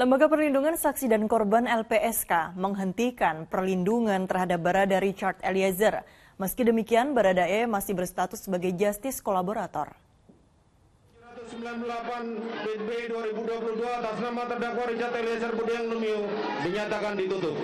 Lembaga Perlindungan Saksi dan Korban LPSK menghentikan perlindungan terhadap Barada Richard Eliezer. Meski demikian, Baradae masih berstatus sebagai justice kolaborator. 98 BB 2022 atas nama terdakwa Richard Eliezer Budiang Lumiu dinyatakan ditutup.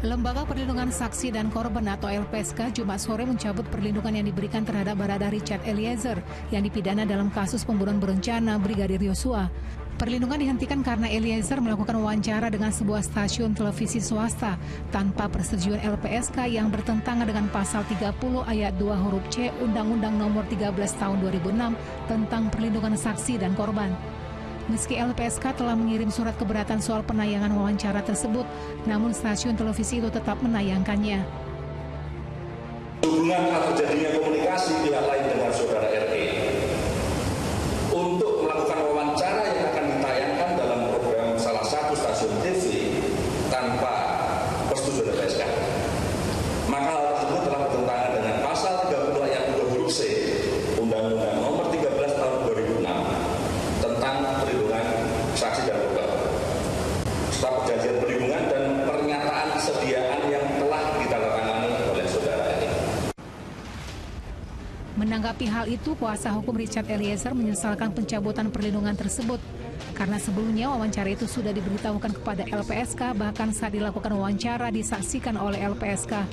Lembaga Perlindungan Saksi dan Korban atau LPSK Jumat sore mencabut perlindungan yang diberikan terhadap Barada Richard Eliezer yang dipidana dalam kasus pembunuhan berencana Brigadir Yosua. Perlindungan dihentikan karena Eliezer melakukan wawancara dengan sebuah stasiun televisi swasta tanpa persetujuan LPSK yang bertentangan dengan pasal 30 ayat 2 huruf C Undang-Undang Nomor 13 Tahun 2006 tentang perlindungan saksi dan korban. Meski LPSK telah mengirim surat keberatan soal penayangan wawancara tersebut, namun stasiun televisi itu tetap menayangkannya. Hubungan atau komunikasi pihak lain dengan saudara RE untuk melakukan wawancara yang akan ditayangkan dalam program salah satu stasiun TV tanpa persetujuan LPSK. Maka hal tersebut telah bertentangan dengan pasal 30 ayat 2 huruf C Undang-Undang Nomor 13 Tahun 2006 tentang perlindungan saksi dan korban. Setelah perjanjian perlindungan dan pernyataan kesediaan yang telah ditandatangani oleh saudara RE. Menanggapi hal itu, kuasa hukum Richard Eliezer menyesalkan pencabutan perlindungan tersebut karena sebelumnya wawancara itu sudah diberitahukan kepada LPSK bahkan saat dilakukan wawancara disaksikan oleh LPSK.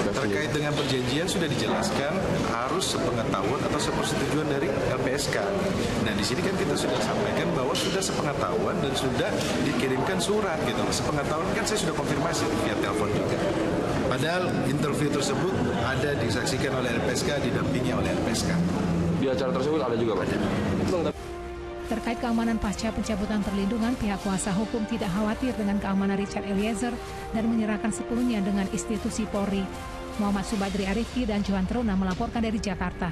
Terkait dengan perjanjian sudah dijelaskan harus sepengetahuan atau sepersetujuan dari LPSK. Nah di sini kan kita sudah sampaikan bahwa sudah sepengetahuan dan sudah dikirimkan surat gitu. Sepengetahuan kan saya sudah konfirmasi via telepon juga. Padahal interview tersebut ada disaksikan oleh LPSK, didampingi oleh LPSK. Di acara tersebut ada juga Pak? Terkait keamanan pasca pencabutan perlindungan, pihak kuasa hukum tidak khawatir dengan keamanan Richard Eliezer dan menyerahkan sepenuhnya dengan institusi Polri. Muhammad Subadri Arifki dan Johan Teruna melaporkan dari Jakarta.